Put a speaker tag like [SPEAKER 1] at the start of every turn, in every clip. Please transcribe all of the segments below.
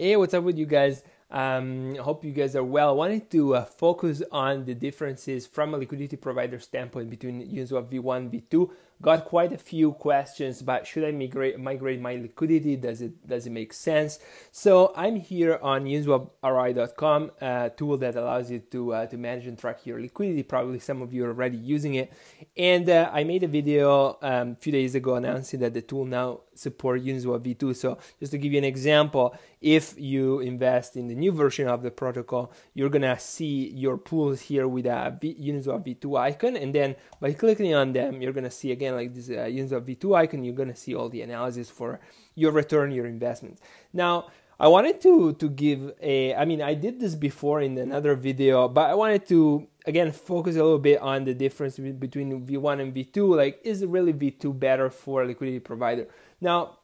[SPEAKER 1] Hey, what's up with you guys? Um, hope you guys are well. I wanted to uh, focus on the differences from a liquidity provider standpoint between Uniswap V1 V2 got quite a few questions about should I migrate migrate my liquidity? Does it does it make sense? So I'm here on uniswaproi.com, a tool that allows you to uh, to manage and track your liquidity. Probably some of you are already using it, and uh, I made a video um, a few days ago announcing that the tool now support Uniswap v2. So just to give you an example, if you invest in the new version of the protocol, you're gonna see your pools here with a v- Uniswap v2 icon, and then by clicking on them, you're gonna see again again like this uh, Uniswap V2 icon, you're to see all the analysis for your return, your investments. Now, I wanted to to give a I mean I did this before in another video, but I wanted to again focus a little bit on the difference between V1 and V2. Like is really V2 better for a liquidity provider? Now,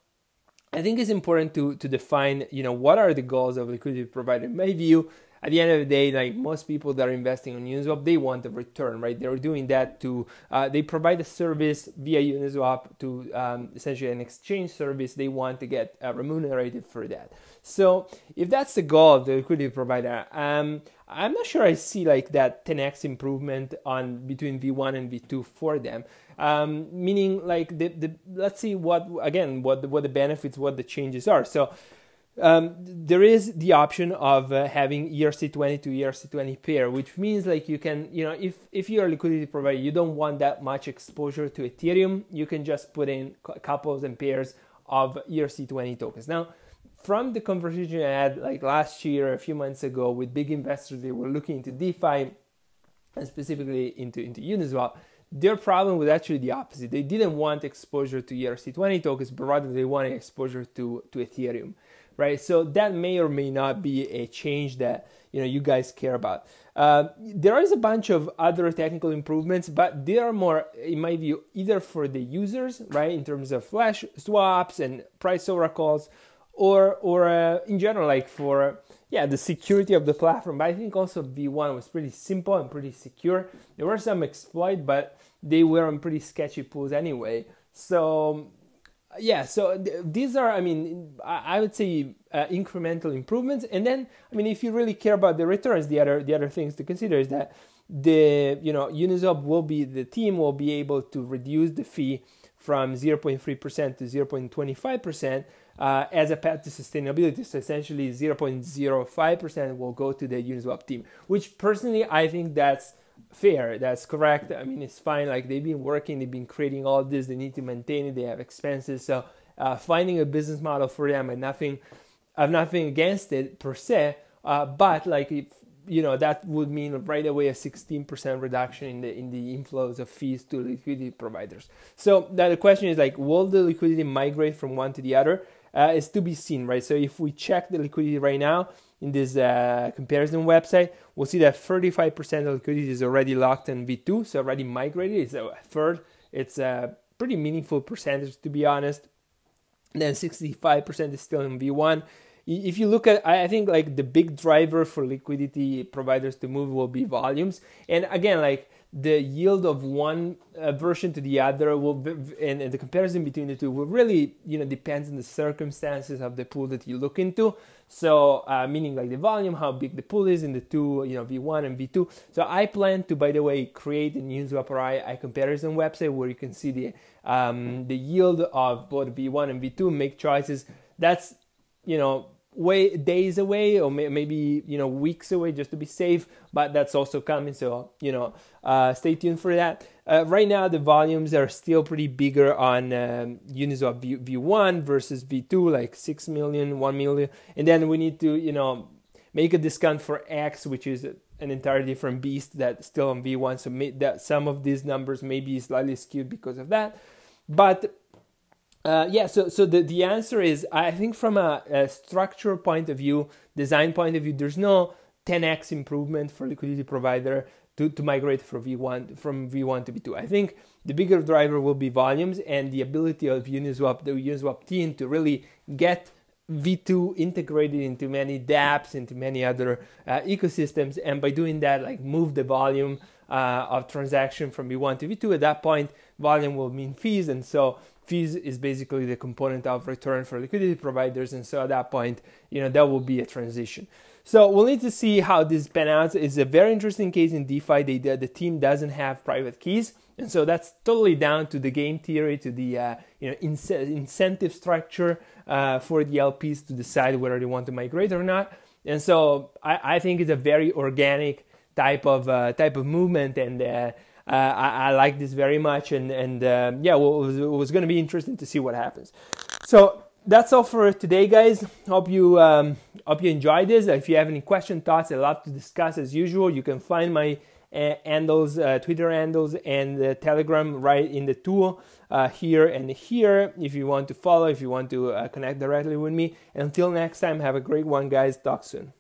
[SPEAKER 1] I think it's important to to define, you know, what are the goals of liquidity provider. In my view, at the end of the day, like most people that are investing on Uniswap, they want a return, right? They're doing that to, uh, they provide a service via Uniswap to um, essentially an exchange service. They want to get uh, remunerated for that. So if that's the goal of the liquidity provider, um, I'm not sure I see like that 10x improvement on between V1 and V2 for them. Um, meaning like the, the let's see what again what the, what the benefits what the changes are. So um, there is the option of uh, having ERC20 to ERC20 pair, which means like you can, you know, if if you're a liquidity provider, you don't want that much exposure to Ethereum, you can just put in couples and pairs of ERC20 tokens. Now, from the conversation I had like last year, a few months ago, with big investors, they were looking into DeFi and specifically into into Uniswap. Their problem was actually the opposite. They didn't want exposure to ERC20 tokens, but rather they wanted exposure to to Ethereum right? So that may or may not be a change that you know you guys care about. Uh, there is a bunch of other technical improvements, but they are more, in my view, either for the users, right, in terms of flash swaps and price oracles, or or uh, in general, like for yeah the security of the platform. But I think also V1 was pretty simple and pretty secure. There were some exploit, but they were on pretty sketchy pools anyway. So yeah so th- these are i mean i, I would say uh, incremental improvements and then i mean if you really care about the returns the other the other things to consider is that the you know uniswap will be the team will be able to reduce the fee from 0.3% to 0.25% uh, as a path to sustainability. So essentially, 0.05% will go to the Uniswap team, which personally I think that's fair. That's correct. I mean, it's fine. Like they've been working, they've been creating all this. They need to maintain it. They have expenses. So uh, finding a business model for them, and nothing, I have nothing against it per se. Uh, but like if you know that would mean right away a 16% reduction in the in the inflows of fees to liquidity providers. So that the question is like, will the liquidity migrate from one to the other? Uh, is to be seen, right? So if we check the liquidity right now, in this uh, comparison website, we'll see that 35% of liquidity is already locked in V2, so already migrated. It's a third. It's a pretty meaningful percentage, to be honest. Then 65% is still in V1. If you look at, I think like the big driver for liquidity providers to move will be volumes. And again, like the yield of one uh, version to the other will be, and, and, the comparison between the two will really you know depends on the circumstances of the pool that you look into. So uh, meaning like the volume how big the pool is in the two you know v1 and v2 so i plan to by the way create a uniswap i comparison website where you can see the um, the yield of both v1 and v2 make choices. That's you know way days away or may, maybe you know weeks away just to be safe but that's also coming. So you know uh, stay tuned for that. Uh, right now the volumes are still pretty bigger on um, uniswap v, v1 versus v2 like 6 million 1 million. And then we need to you know make a discount for x which is an entirely different beast that's still on v1 so may, that some of these numbers may be slightly skewed because of that. But uh, yeah, so so the, the answer is I think from a, a structure point of view, design point of view, there's no 10x improvement for liquidity provider to, to migrate from V1 from V1 to V2. I think the bigger driver will be volumes and the ability of Uniswap, the Uniswap team to really get V2 integrated into many dApps, into many other uh, ecosystems, and by doing that, like move the volume uh, of transaction from V1 to V2. At that point, volume will mean fees, and so fees is basically the component of return for liquidity providers, and so at that point, you know, that will be a transition. So we'll need to see how this pan out. It's a very interesting case in DeFi. They, the, the team doesn't have private keys, and so that's totally down to the game theory, to the uh, you know in- incentive structure uh, for the LPs to decide whether they want to migrate or not. And so I, I think it's a very organic type of uh, type of movement, and uh, I, I, like this very much. And and uh, yeah, well, it was, was going to be interesting to see what happens. So that's all for today, guys. Hope you um, hope you enjoyed this. If you have any question, thoughts, I love to discuss as usual. You can find my uh, handles, uh, Twitter handles, and uh, Telegram right in the tool uh, here and here. If you want to follow, if you want to uh, connect directly with me. Until next time, have a great one, guys. Talk soon.